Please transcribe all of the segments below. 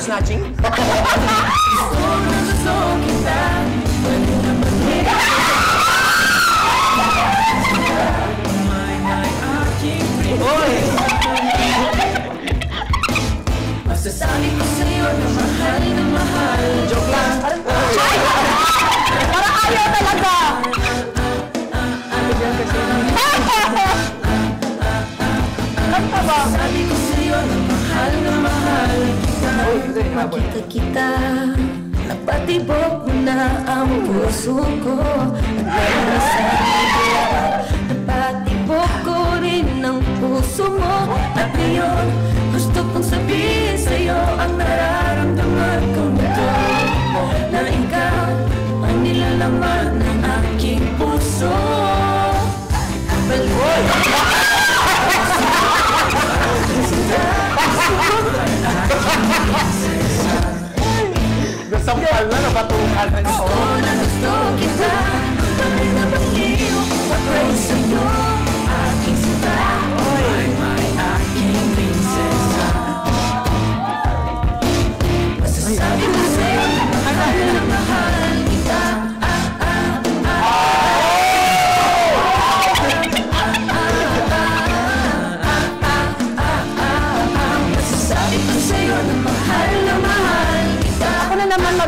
snatching? Masasabi ko sa'yo na mahal na mahal Joke lang. Parang ayaw talaga. Kanta ba? Sabi ko sa'yo na mahal na mahal kita Uy, hindi, habol. Makita kita Napatibok mo na ang puso ko At meron sa Napatibok ko rin ang puso mo At ngayon gusto kong sabihin sa'yo Ang nararamdaman ko nito Na ikaw ang nilalaman ng Nasampal na, nabatungan na niya.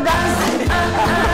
Na